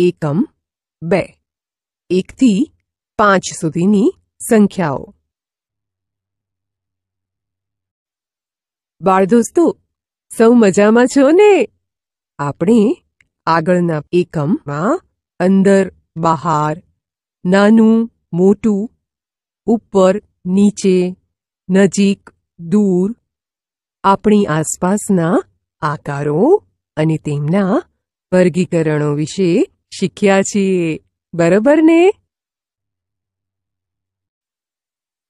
એકમ, બે, એકથી પાંચ સુધીની સંખ્યાઓ. બાળ દોસ્તો સૌ મજામાં છો ને? આપણે આગળના એકમમાં અંદર, બહાર, નાનું, મોટું, ઉપર, નીચે, નજીક, દૂર, આપણી આસપાસના આકારો અને તેમના વર્ગીકરણો વિશે શીખ્યા છીએ. બરાબર ને?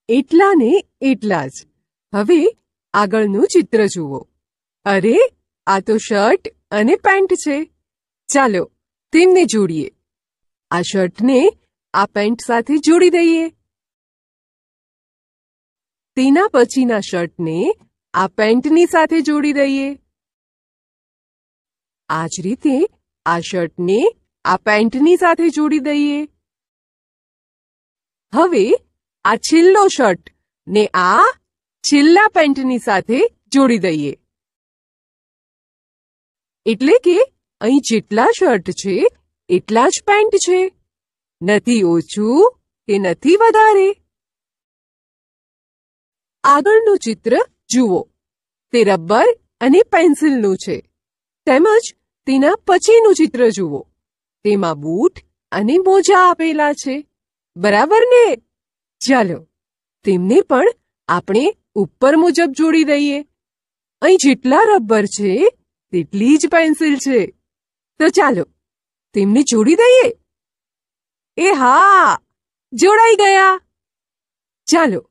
એટલા ને એટલા જ. હવે આગળનું ચિત્ર જુઓ. અરે, આ તો શર્ટ અને પેન્ટ છે. ચાલો, તેમને જોડીએ. આ શર્ટને આ પેન્ટ સાથે જોડી દઈએ. તેના પછીના શર્ટને આ પેન્ટની સાથે જોડી દઈએ. આ જ રીતે આ શર્ટને આ પેન્ટની સાથે જોડી દઈએ. હવે આ છેલ્લો શર્ટ ને આ છેલ્લા પેન્ટની સાથે જોડી દઈએ. એટલે કે અહીં જેટલા શર્ટ છે, એટલા જ પેન્ટ છે. નથી ઓછું કે નથી વધારે. આગળનું ચિત્ર જુઓ. તે રબર અને પેન્સિલનું છે. તેમજ તેના પછીનું ચિત્ર જુઓ. તેમાં બૂટ અને મોજા આપેલા છે. બરાબર ને? ચાલો, તેમને પણ આપણે ઉપર મુજબ જોડી દઈએ. અહીં જેટલા રબર છે, તેટલી જ પેન્સિલ છે. તો ચાલો, તેમને જોડી દઈએ. એ હા, જોડાઈ ગયા. ચાલો,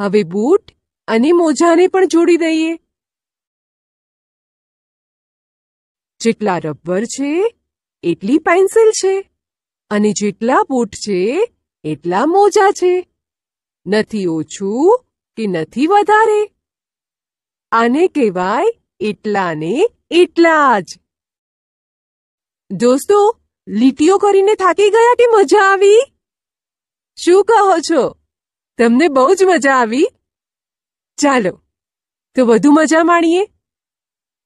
હવે બૂટ અને મોજાને પણ જોડી દઈએ. જેટલા રબર છે એટલી પેન્સિલ છે અને જેટલા બૂટ છે, એટલા મોજા છે. નથી ઓછું કે નથી વધારે. આને કહેવાય એટલાને એટલા જ. દોસ્તો, લીટીઓ કરીને થાકી ગયા કે મજા આવી? શું કહો છો? તમને બહુ જ મજા આવી? ચાલો, તો વધુ મજા માણીએ.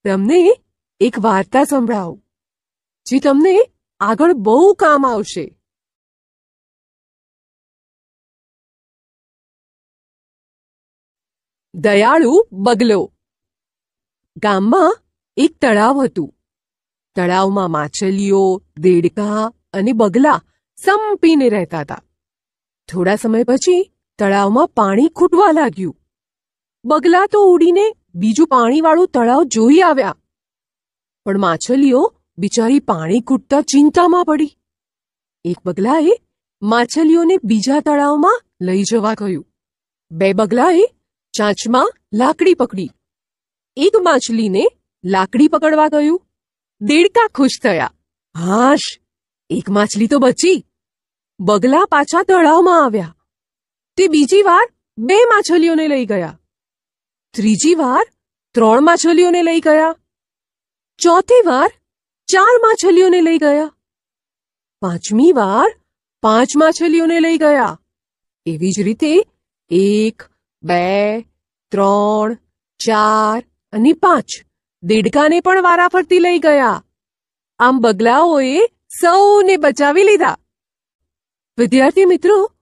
તમને એક વાર્તા સંભળાવું. જે તમને આગળ બહુ કામ આવશે. દયાળુ બગલો. ગામમાં એક તળાવ હતું. તળાવમાં માછલીઓ, દેડકા અને બગલા સંપીને રહેતા હતા. થોડા સમય પછી તળાવમાં પાણી ખૂટવા લાગ્યું. બગલા તો ઉડીને બીજું પાણીવાળું તળાવ જોઈ આવ્યા. પણ માછલીઓ બિચારી પાણી કૂટતા ચિંતામાં પડી. એક બગલાએ માછલીઓને બીજા તળાવમાં લઈ જવા કહ્યું બે બગલાએ ચાંચમાં લાકડી પકડી. એક માછલીને લાકડી પકડવા ગયું. દેડકા ખુશ થયા. હાશ, એક માછલી તો બચી. બગલા પાછા તળાવમાં આવ્યા. તે બીજી વાર બે માછલીઓને લઈ ગયા. ત્રીજી વાર ત્રણ માછલીઓને લઈ ગયા. ચોથી વાર ચાર માછલીઓને લઈ ગયા. પાંચમી વાર પાંચ માછલીઓને લઈ ગયા. એવી જ રીતે એક, બે, ત્રણ, ચાર અને પાંચ દેડકાને પણ વારાફરતી લઈ ગયા. આમ બગલાઓએ સૌને બચાવી લીધા. વિદ્યાર્થી મિત્રો,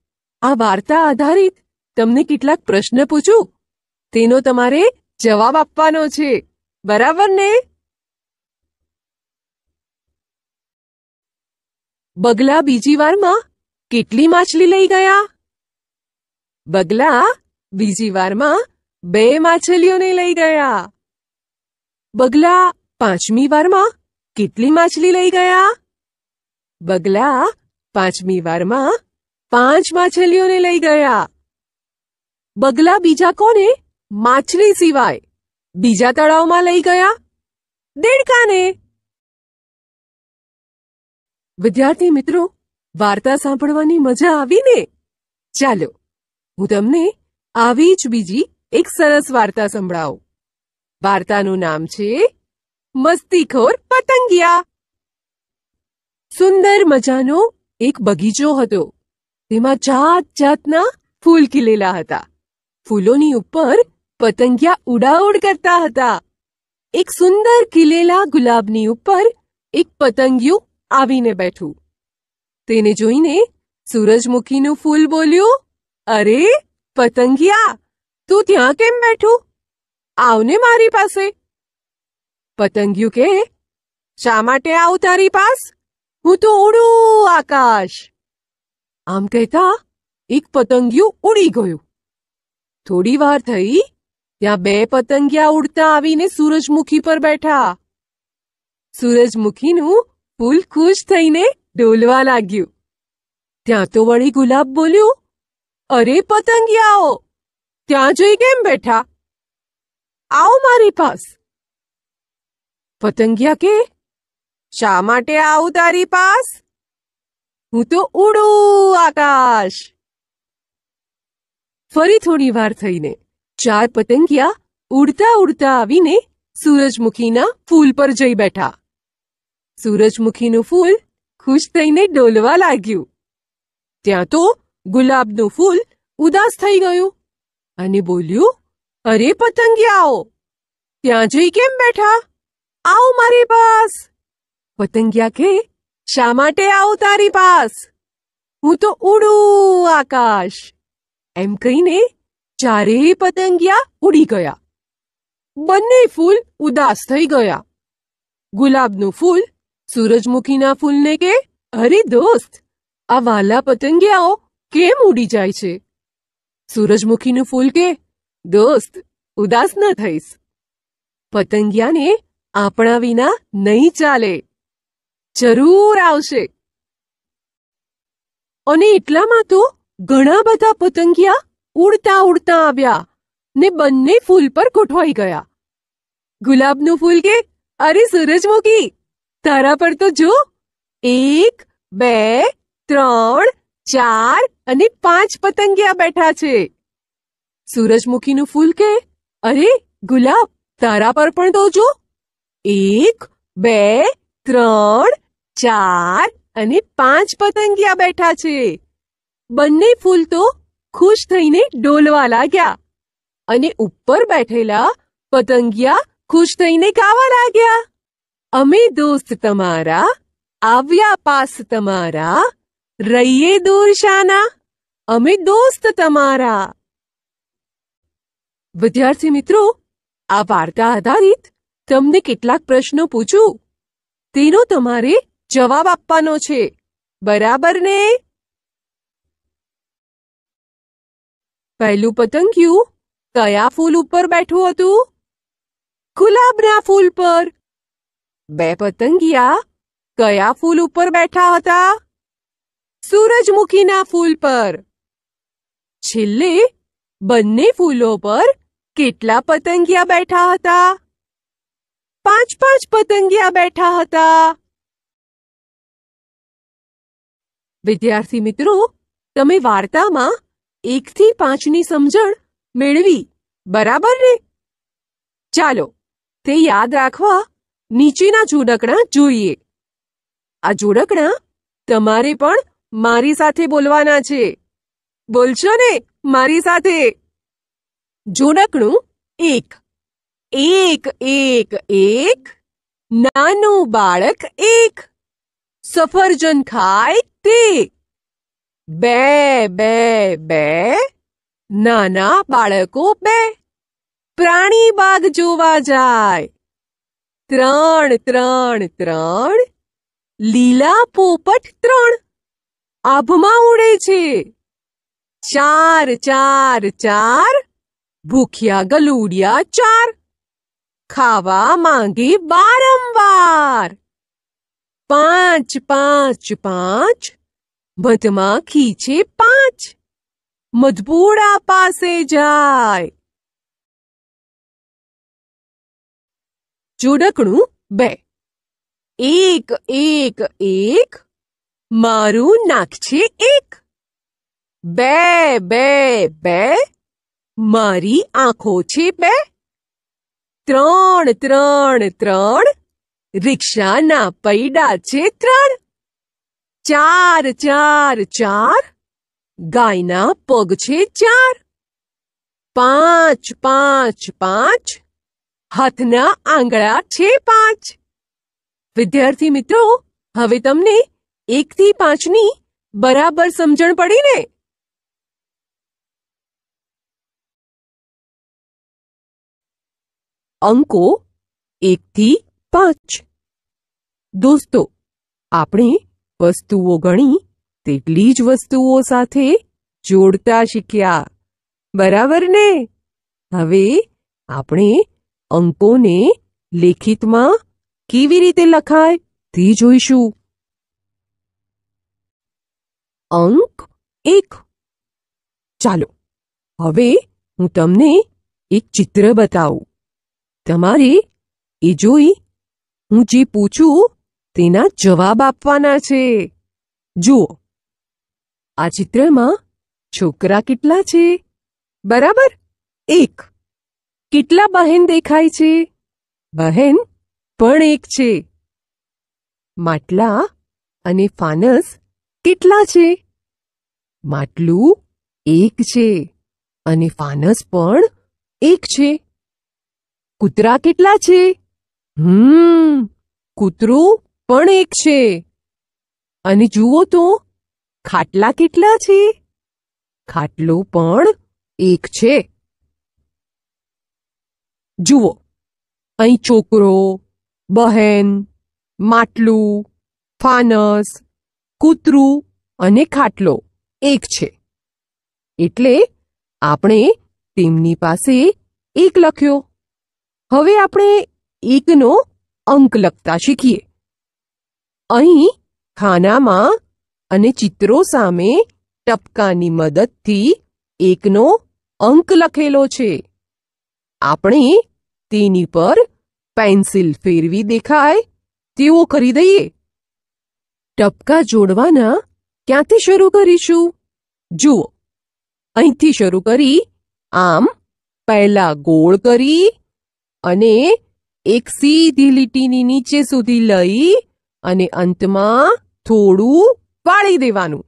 આ વાર્તા આધારિત તમને કેટલાક પ્રશ્ન પૂછું. તેનો તમારે જવાબ આપવાનો છે. બરાબર ને? બગલા બીજી વારમાં કેટલી માછલી લઈ ગયા? બગલા બીજી વારમાં બે માછલીઓને લઈ ગયા. બગલા પાંચમી વારમાં કેટલી માછલી લઈ ગયા? બગલા પાંચમી વારમાં પાંચ માછલીઓને લઈ ગયા. બગલા બીજા કોને? માછલી સિવાય બીજા તળાવમાં લઈ ગયા? દેડકાને. વિદ્યાર્થી મિત્રો, વાર્તા સાંભળવાની મજા આવી ને ચાલો, હું તમને આવી જ બીજી એક સરસ વાર્તા સંભળાવું. વાર્તાનું નામ છે, મસ્તીખોર પતંગિયા. સુંદર મજાનો એક બગીચો હતો. તેમાં જાત જાતના ફૂલ ખીલેલા હતા. ફૂલોની ઉપર પતંગિયા ઉડાઉડ કરતા હતા. એક સુંદર ખીલેલા ગુલાબની ઉપર એક પતંગિયું આવીને બેઠું. તેને જોઈને સૂરજમુખીનું ફૂલ બોલ્યું, અરે, પતંગિયા, તું ત્યાં કેમ બેઠું? આવને મારી પાસે. પતંગિયું કે શા માટે આવું તારી પાસ? હું તો ઉડું આકાશ. આમ કહેતા એક પતંગિયું ઉડી ગયું. થોડી વાર થઈ, ત્યાં બે પતંગિયા ઉડતા આવીને સૂરજમુખી પર બેઠા. સૂરજમુખીનું ફૂલ ખુશ થઈને ડોલવા લાગ્યું. ત્યાં તો વળી ગુલાબ બોલ્યું, અરે પતંગિયાઓ, ત્યાં જઈ કેમ બેઠા? આવો મારી પાસ. પતંગિયા કે? શા માટે આવું તારી પાસ? હું તો ઉડું આકાશ. ફરી થોડી વાર થઈને ચાર પતંગિયા ઉડતા ઉડતા આવીને સૂરજમુખીના ફૂલ પર જઈ બેઠા. સૂરજમુખીનું ફૂલ ખુશ થઈને ડોલવા લાગ્યું. ત્યાં તો ગુલાબનું ફૂલ ઉદાસ થઈ ગયું અને બોલ્યું, અરે પતંગિયાઓ, ત્યાં જઈ કેમ બેઠા? આવો મારી પાસ. પતંગિયા કે? શા માટે આવો તારી પાસ? હું તો ઉડું આકાશ. એમ કહીને ચારેય પતંગિયા ઉડી ગયા. બંને ફૂલ ઉદાસ થઈ ગયા. ગુલાબનું ફૂલ સૂરજમુખીના ફૂલને કે? અરે દોસ્ત, આ વાલા પતંગિયાઓ કેમ ઉડી જાય છે? સૂરજમુખીનું ફૂલ કે? દોસ્ત, ઉદાસ ન થઈશ. પતંગિયાને આપણા વિના નહીં ચાલે. જરૂર આવશે. અને એટલામાં તો ઘણા બધા પતંગિયા ઉડતા ઉડતા આવ્યા ને બંને ફૂલ પર ગોઠવાઈ ગયા. ગુલાબનું ફૂલ કે? અરે સૂરજમુખી! તારા પર તો જો. એક, બે, ત્રણ, ચાર અને પાંચ પતંગિયા બેઠા છે. સૂરજમુખીનું ફૂલ કે? અરે, ગુલાબ, તારા પર પણ તો જો. એક, બે, ત્રણ, ચાર અને પાંચ પતંગિયા બેઠા છે. બંને ફૂલ તો ખુશ થઈને ડોલવા લાગ્યા. અને ઉપર બેઠેલા પતંગિયા ખુશ થઈને ગાવા લાગ્યા. અમે દોસ્ત તમારા આવ્યા પાસ તમારા રહીએ દૂર શાના અમે દોસ્ત તમારા વિદ્યાર્થી મિત્રો આ વાર્તા આધારિત તમને કેટલાક પ્રશ્નો પૂછું? તેનો તમારે જવાબ આપવાનો છે. બરાબર ને? પહેલું પતંગિયું કયા ફૂલ ઉપર બેઠું હતું? ગુલાબના ફૂલ પર. બે પતંગિયા કયા ફૂલ ઉપર બેઠા હતા? સૂરજમુખીના ફૂલ પર. છેલ્લે બંને ફૂલો પર કેટલા પતંગિયા બેઠા હતા? પાંચ પાંચ પતંગિયા બેઠા હતા. વિદ્યાર્થી મિત્રો, તમે વાર્તામાં એકથી પાંચની સમજણ મેળવી, બરાબર ને? ચાલો, તે યાદ રાખવા નીચેના જોડકણા જોઈએ. આ જોડકણા તમારે પણ મારી સાથે બોલવાના છે. બોલશો ને મારી સાથે? જોડકણું એક. એક એક એક. નાનું બાળક એક. સફરજન ખાય તે. બે બે બે. નાના બાળકો બે. પ્રાણી બાગ જોવા જાય. ત્રણ ત્રણ ત્રણ, લીલા પોપટ ત્રણ. આભમાં ઉડે છે. ચાર ચાર ચાર, ભૂખ્યા ગલુડિયા ચાર. ખાવા માંગે વારંવાર પાંચ પાંચ પાંચ મધમાખી છે પાંચ. મધપુડા પાસે જાય. જોડકણું બે. એક એક એક, મારું નાક છે એક. બે બે બે, મારી આંખો છે બે. ત્રણ ત્રણ ત્રણ, રિક્ષાના પૈડા છે ત્રણ. ચાર ચાર ચાર, ગાયના પગ છે ચાર. પાંચ પાંચ પાંચ હાથના આંગળા છે પાંચ. વિદ્યાર્થી મિત્રો, હવે તમને એકથી પાંચની બરાબર સમજણ પડી ને? અંકો એકથી પાંચ. દોસ્તો, આપણે વસ્તુઓ ગણી તેટલી જ વસ્તુઓ સાથે જોડતા શીખ્યા. બરાબર ને? હવે આપણે અંકોને લેખિતમાં કેવી રીતે લખાય તે જોઈશું. અંક એક. ચાલો, હવે હું તમને એક ચિત્ર બતાવું. તમારે એ જોઈ હું જે પૂછું તેના જવાબ આપવાના છે. જુઓ, આ ચિત્રમાં છોકરા કેટલા છે? બરાબર? એક. કેટલા બહેન દેખાય છે? બહેન પણ એક છે. માટલા અને ફાનસ કેટલા છે? માટલું એક છે અને ફાનસ પણ એક છે. કૂતરા કેટલા છે? હમ, કૂતરું પણ એક છે. અને જુઓ તો, ખાટલા કેટલા છે? ખાટલો પણ એક છે. જુઓ, અહીં છોકરો, બહેન, માટલું, ફાનસ, કૂતરું અને ખાટલો એક છે. એટલે આપણે તેમની પાસે એક લખ્યો. હવે આપણે એકનો અંક લખતા શીખીએ. અહીં ખાનામાં અને ચિત્રો સામે ટપકાની મદદથી એકનો અંક લખેલો છે. આપણે તેની પર પેન્સિલ ફેરવી દેખાય તેવો કરી દઈએ. ટપકા જોડવાના ક્યાંથી શરૂ કરીશું? જુઓ, અહીંથી શરૂ કરી, આમ પહેલા ગોળ કરી અને એક સીધી લીટીની નીચે સુધી લઈ અને અંતમાં થોડું વાળી દેવાનું.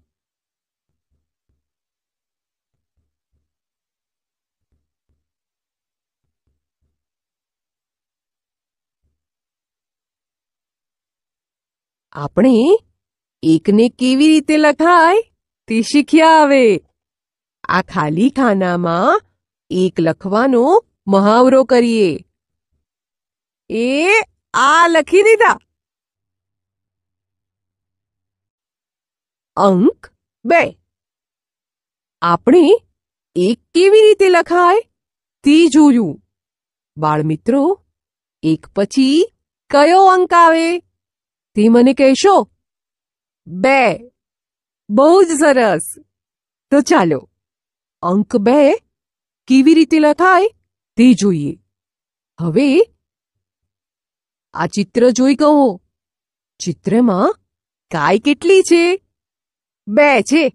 આપણે એકને કેવી રીતે લખાય તે શીખ્યા હવે. આ ખાલી ખાનામાં એક લખવાનો મહાવરો કરીએ. એ આ લખી દીધા. અંક બે. આપણે એક કેવી રીતે લખાય તે જોયું. બાળમિત્રો, એક પછી કયો અંક આવે? તે મને કહેશો? બે. બહુ જ સરસ. તો ચાલો. અંક બે કેવી રીતે લખાય તે જોઈએ. હવે આ ચિત્ર જોઈ કહો. ચિત્રમાં કાય કેટલી છે? બે છે.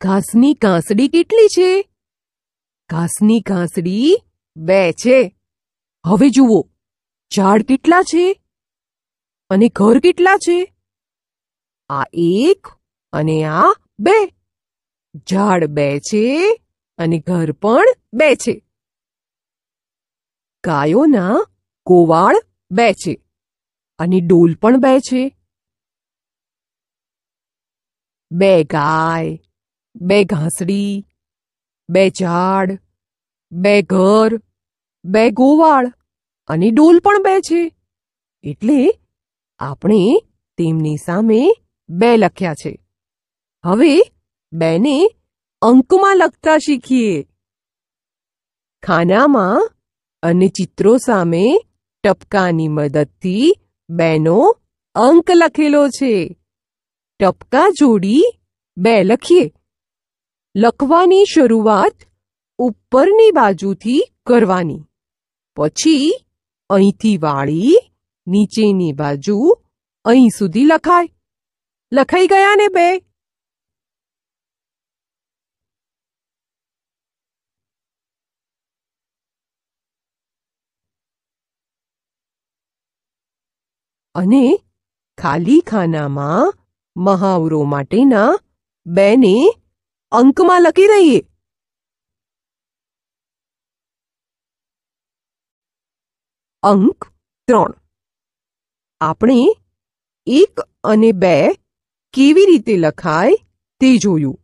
ઘાસની કાંસડી કેટલી છે? ઘાસની કાંસડી બે છે. હવે જુઓ. ઝાડ કેટલા છે? અને ઘર કેટલા છે? આ એક અને આ બે. ઝાડ બે છે અને ઘર પણ બે છે. ગાયોના ગોવાળ બે છે અને ડોલ પણ બે છે. બે ગાય, બે ઘાસડી, બે ઝાડ, બે ઘર, બે ગોવાળ અને ડોલ પણ બે છે. એટલે આપણે તેમની સામે બે લખ્યા છે. હવે બેને અંકમાં લખતા શીખીએ. ખાનામાં અને ચિત્રો સામે ટપકાની મદદથી બેનો અંક લખેલો છે. ટપકા જોડી બે લખીએ. લખવાની શરૂઆત ઉપરની બાજુથી કરવાની. પછી અહીંથી વાળી નીચેની બાજુ અહીં સુધી લખાય. લખાઈ ગયા ને બે? અને ખાલી ખાનામાં મહાવરો માટેના બેને અંકમાં લખી દઈએ. અંક ત્રણ. આપણે એક અને બે કેવી રીતે લખાય તે જોયું.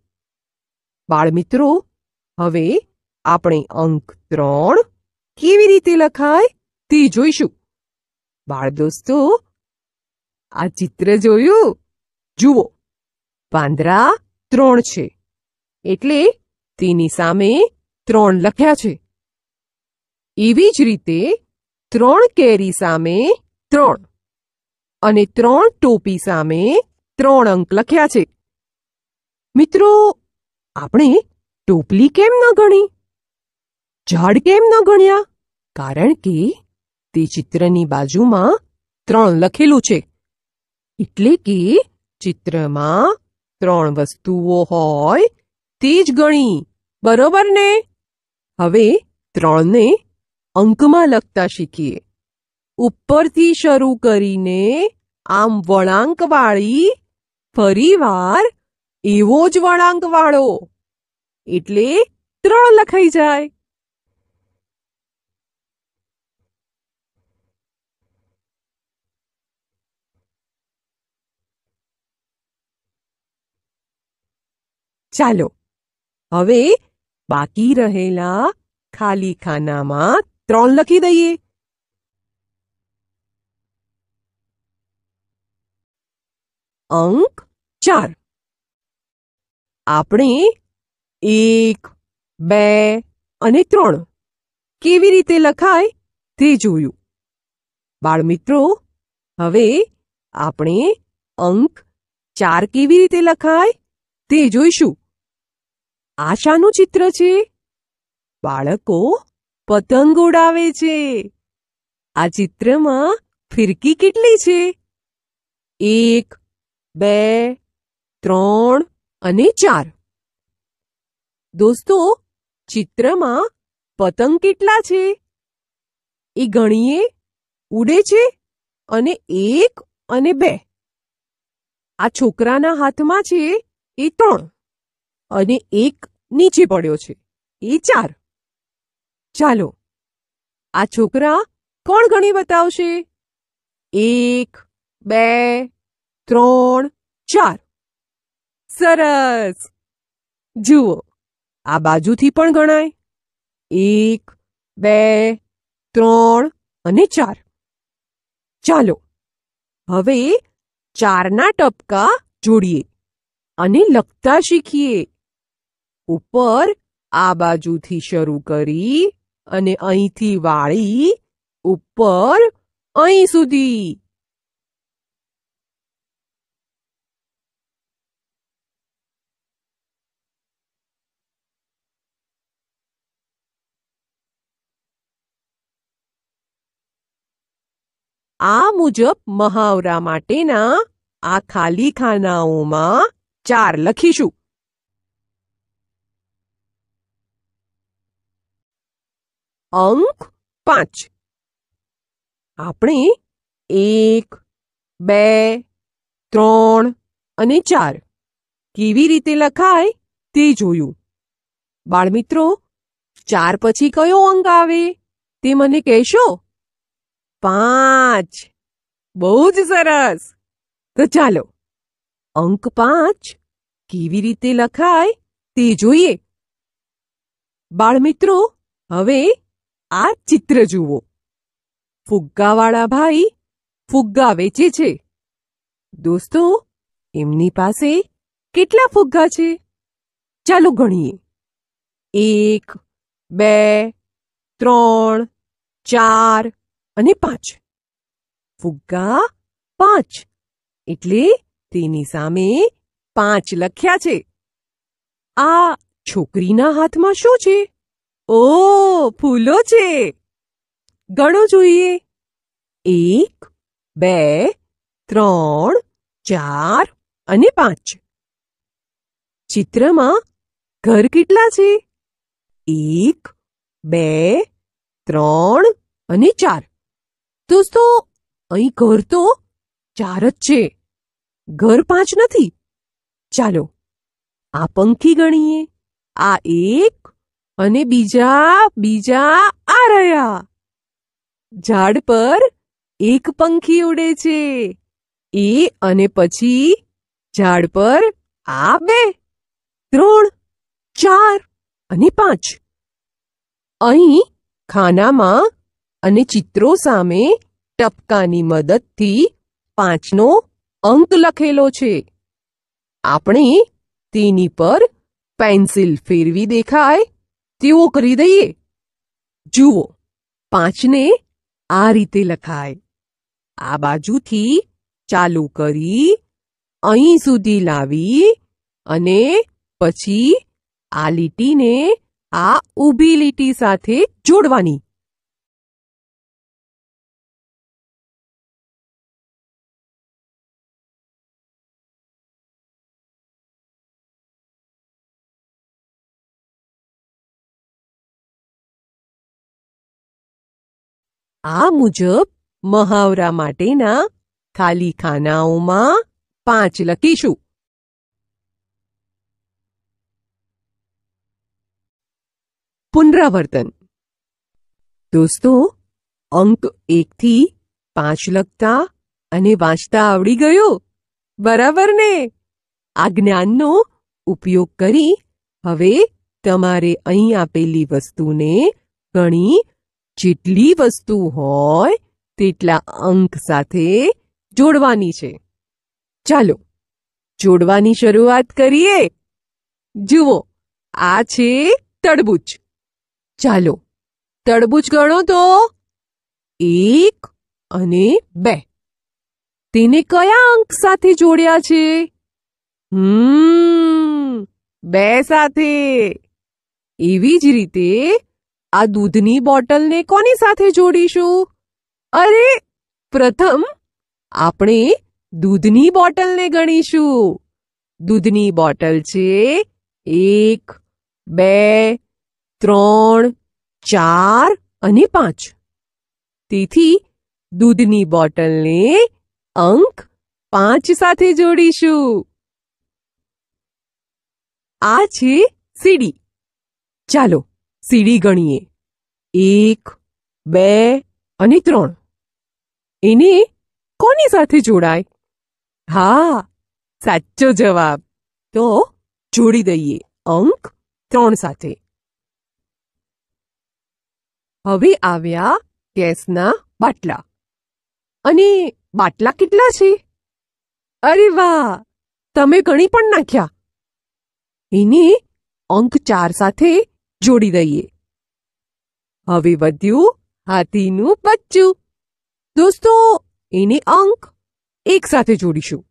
બાળમિત્રો, હવે આપણે અંક ત્રણ કેવી રીતે લખાય તે જોઈશું. બાળ દોસ્તો આ ચિત્ર જોયું? જુઓ, પાંદરા ત્રણ છે, એટલે તેની સામે ત્રણ લખ્યા છે. એવી જ રીતે ત્રણ કેરી સામે ત્રણ. અને ત્રણ ટોપી સામે ત્રણ અંક લખ્યા છે. મિત્રો, આપણે ટોપલી કેમ ન ગણી? ઝાડ કેમ ન ગણ્યા? કારણ કે તે ચિત્રની બાજુમાં ત્રણ લખેલું છે. એટલે કે ચિત્રમાં ત્રણ વસ્તુઓ હોય તે જ ગણી. બરોબર ને? હવે ત્રણને અંકમાં લખતા શીખીએ. ઉપરથી શરૂ કરીને આમ વળાંકવાળી ફરીવાર એવો જ વળાંકવાળો. એટલે ત્રણ લખાઈ જાય. ચાલો, હવે બાકી રહેલા ખાલી ખાનામાં ત્રણ લખી દઈએ. અંક ચાર. આપણે એક, બે અને ત્રણ કેવી રીતે લખાય તે જોયું. બાળમિત્રો, હવે આપણે અંક ચાર કેવી રીતે લખાય તે જોઈશું. આશાનું ચિત્ર છે, બાળકો પતંગ ઉડાવે છે. આ ચિત્રમાં ફિરકી કેટલી છે? એક બે, ત્રણ અને ચાર. દોસ્તો, ચિત્રમાં પતંગ કેટલા છે? એ ગણીએ. ઉડે છે અને એક અને બે. આ છોકરાના હાથમાં છે એ ત્રણ અને એક નીચે પડ્યો છે એ ચાર. ચાલો, આ છોકરા કોણ ગણી બતાવશે? એક, બે ત્રણ, ચાર. સરસ. જુઓ, આ બાજુથી પણ ગણાય. એક, બે, ત્રણ અને ચાર. ચાલો, હવે ચારના ટપકા જોડીએ અને લખતા શીખીએ. ઉપર આ બાજુથી શરૂ કરી અને અહીંથી વાળી ઉપર અહીં સુધી. આ મુજબ મહાવરા માટેના આ ખાલી ખાનાઓમાં ચાર લખીશું. અંક પાંચ. આપણે એક, બે, ત્રણ અને ચાર કેવી રીતે લખાય તે જોયું. બાળમિત્રો, ચાર પછી કયો અંક આવે તે મને કહેશો? પાંચ. બહુ જ સરસ. તો ચાલો, અંક પાંચ કેવી રીતે લખાય તે જોઈએ. બાળમિત્રો, હવે આ ચિત્ર જુઓ. ફુગ્ગાવાળા ભાઈ ફુગ્ગા વેચે છે. દોસ્તો, એમની પાસે કેટલા ફુગ્ગા છે? ચાલો ગણીએ. એક, બે, ત્રણ, ચાર અને પાંચ. ફુગ્ગા પાંચ. એટલે તેની સામે પાંચ લખ્યા છે. આ છોકરીના હાથમાં શું છે? ઓ, ફૂલો છે. ગણો જોઈએ. એક, બે, ત્રણ, ચાર અને પાંચ. ચિત્રમાં ઘર કેટલા છે? એક, બે, ત્રણ અને ચાર. દોસ્તો, અહીં ઘર તો ચાર જ છે. ઘર પાંચ નથી. ચાલો, આ પંખી ગણીએ. આ એક અને બીજા બીજા આ રહ્યા. ઝાડ પર એક પંખી ઉડે છે. એ અને પછી ઝાડ પર આ બે, ત્રણ, ચાર અને પાંચ. અહીં ખાનામાં અને ચિત્રો સામે ટપકાની મદદથી પાંચનો અંક લખેલો છે. આપણે તેની પર પેન્સિલ ફેરવી દેખાય તેવો કરી દઈએ. જુઓ, પાંચને આ રીતે લખાય. આ બાજુથી ચાલુ કરી, અહીં સુધી લાવી અને પછી આ લીટીને આ ઊભી લીટી સાથે જોડવાની. આ મુજબ મહાવરા માટેના ખાલી ખાનાઓમાં પાંચ લખીશું. પુનરાવર્તન. દોસ્તો, અંક એકથી પાંચ લખતા અને વાંચતા આવડી ગયો? બરાબર ને? આ જ્ઞાનનો ઉપયોગ કરી હવે તમારે અહીં આપેલી વસ્તુને ગણી જેટલી વસ્તુ હોય, તેટલા અંક સાથે જોડવાની છે. ચાલો, જોડવાની શરૂઆત કરીએ. જુઓ, આ છે તડબૂચ ચાલો તડબૂચ ગણો તો એક અને બે. તેને કયા અંક સાથે જોડ્યા છે? હમ, બે સાથે. એવી જ રીતે આ દૂધની બોટલને કોની સાથે જોડીશું? અરે, પ્રથમ આપણે દૂધની બોટલને ગણીશું. દૂધની બોટલ છે એક, બે, ત્રણ, ચાર અને પાંચ. તેથી દૂધની બોટલને અંક પાંચ સાથે જોડીશું. આ છે સીડી. ચાલો સીડી ગણીએ. એક, બે અને ત્રણ. એને કોની સાથે જોડાય? હા, સાચો જવાબ. તો જોડી દઈએ અંક ત્રણ સાથે. હવે આવ્યા ગેસના બાટલા. અને બાટલા કેટલા છે? અરે વાહ, તમે ગણી પણ નાખ્યા. એને અંક ચાર સાથે જોડી દઈએ. હવે વધ્યું હાથીનું બચ્ચું. દોસ્તો, એને અંક એક સાથે જોડીશું.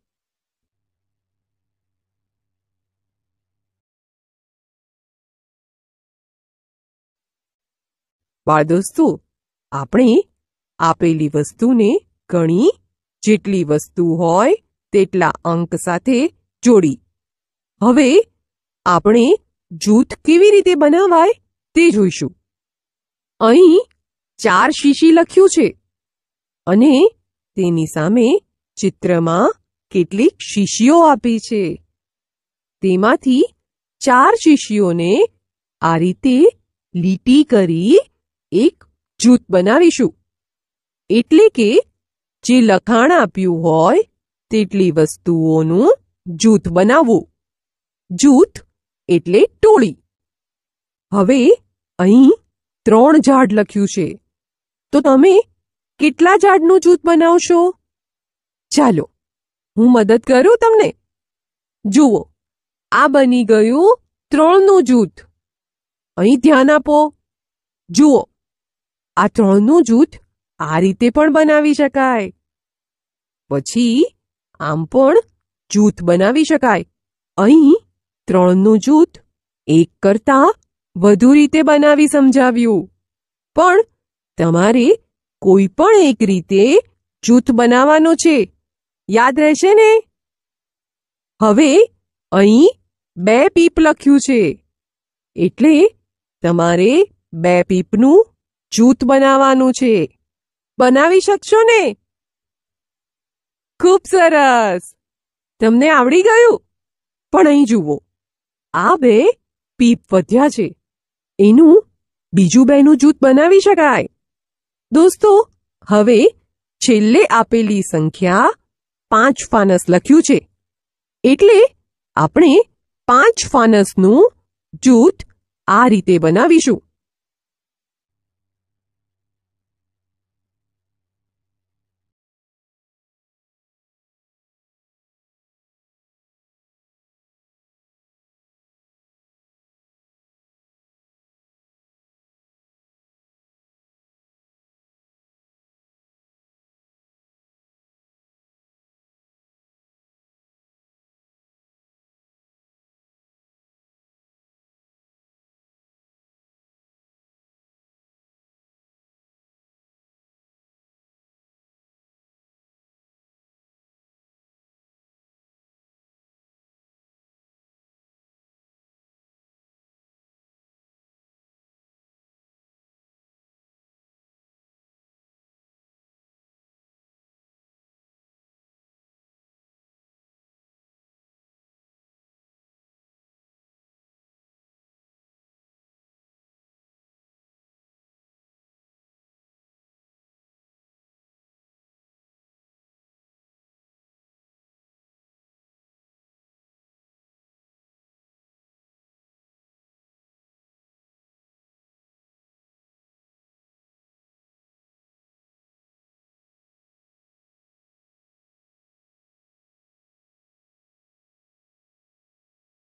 બાળ દોસ્તો, આપણે આપેલી વસ્તુને ગણી જેટલી વસ્તુ હોય તેટલા અંક સાથે જોડી. હવે આપણે જૂથ કેવી રીતે બનાવાય તે જોઈશું. અહીં ચાર શીશી લખ્યું છે અને તેની સામે ચિત્રમાં કેટલીક શીશીઓ આપી છે. તેમાંથી ચાર શીશીઓને આ રીતે લીટી કરી એક જૂથ બનાવીશું. એટલે કે જે લખાણ આપ્યું હોય, તેટલી વસ્તુઓનું જૂથ બનાવવું. જૂથ એટલે ટોળી. હવે અહીં ત્રણ ઝાડ લખ્યું છે. તો તમે કેટલા ઝાડનું જૂથ બનાવશો? ચાલો, હું મદદ કરું તમને. જુઓ, આ બની ગયું ત્રણનું જૂથ. અહીં ધ્યાન આપો. જુઓ, આ ત્રણનું જૂથ આ રીતે પણ બનાવી શકાય. પછી આમ પણ જૂથ બનાવી શકાય. અહીં ત્રણનું જૂથ એક કરતા વધુ રીતે બનાવી સમજાવ્યું. પણ તમારે કોઈ પણ એક રીતે જૂથ બનાવવાનો છે. યાદ રહેશે ને? હવે અહીં બે પીપ લખ્યું છે. એટલે તમારે બે પીપનું જૂથ બનાવવાનું છે. બનાવી શકશો ને? ખૂબ સરસ! તમને આવડી ગયું? પણ અહીં જુઓ. આ બે પીપ વધ્યા છે. એનું બીજું બેનું જૂથ બનાવી શકાય. દોસ્તો, હવે છેલ્લે આપેલી સંખ્યા પાંચ ફાનસ લખ્યું છે. એટલે આપણે પાંચ ફાનસનું જૂથ આ રીતે બનાવીશું.